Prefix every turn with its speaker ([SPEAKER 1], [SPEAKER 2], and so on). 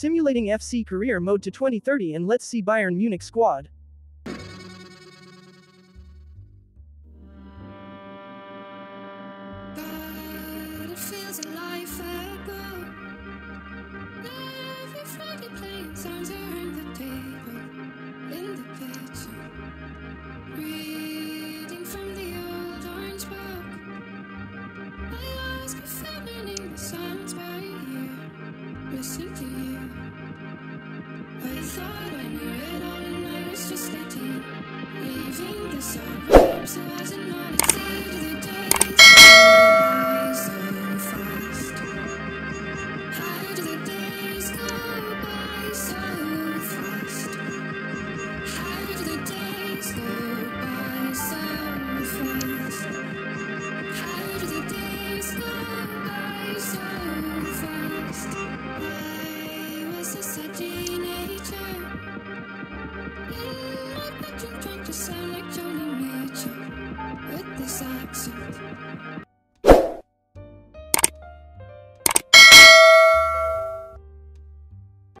[SPEAKER 1] Simulating FC career mode to 2030 and let's see Bayern Munich squad.
[SPEAKER 2] You. Thought I knew it all and I was just 18, leaving the suburbs. Wasn't sound like Joni Mitchell with this accent.